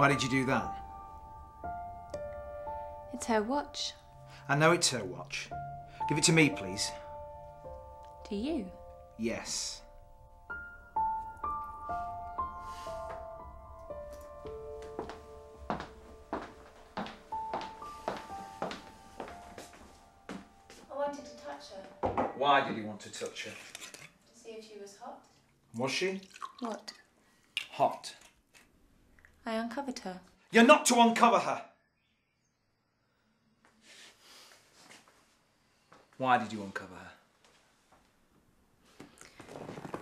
Why did you do that? It's her watch. I know it's her watch. Give it to me, please. To you. Yes. I wanted to touch her Why did you want to touch her? to see if she was hot. Was she? What? Hot. I uncovered her. You're not to uncover her! Why did you uncover her?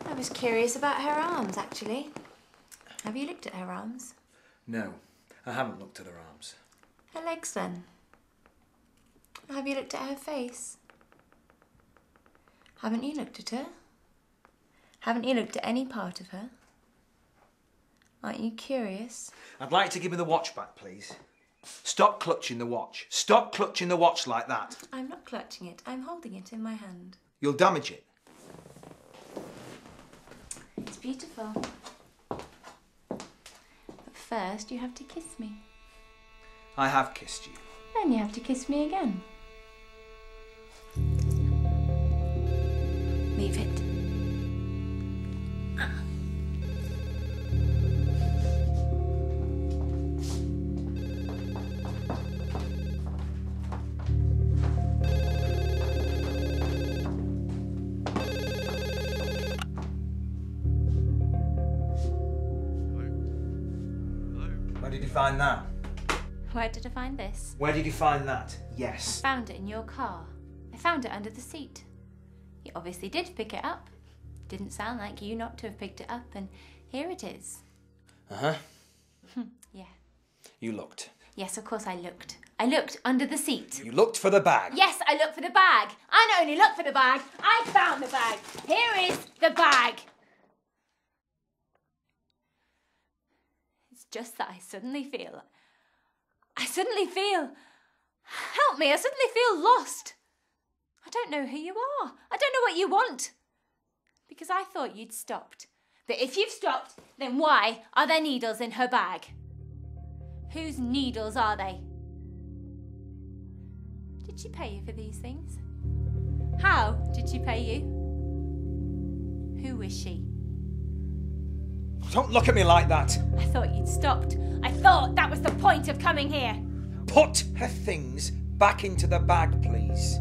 I was curious about her arms, actually. Have you looked at her arms? No, I haven't looked at her arms. Her legs, then? Have you looked at her face? Haven't you looked at her? Haven't you looked at any part of her? Aren't you curious? I'd like to give me the watch back, please. Stop clutching the watch. Stop clutching the watch like that. I'm not clutching it, I'm holding it in my hand. You'll damage it. It's beautiful. But first, you have to kiss me. I have kissed you. Then you have to kiss me again. Leave it. Where did you find that? Where did I find this? Where did you find that? Yes. I Found it in your car. I found it under the seat. You obviously did pick it up. Didn't sound like you not to have picked it up, and here it is. Uh huh. Yeah. You looked. Yes, of course I looked. I looked under the seat. You looked for the bag. Yes, I looked for the bag. I not only looked for the bag, I found the bag. Here is the bag. It's just that I suddenly feel. I suddenly feel. Help me, I suddenly feel lost. I don't know who you are. I don't know what you want. Because I thought you'd stopped. But if you've stopped, then why are there needles in her bag? Whose needles are they? Did she pay you for these things? How did she pay you? Who is she? Don't look at me like that. I thought you'd stopped. I thought that was the point of coming here. Put her things back into the bag, please.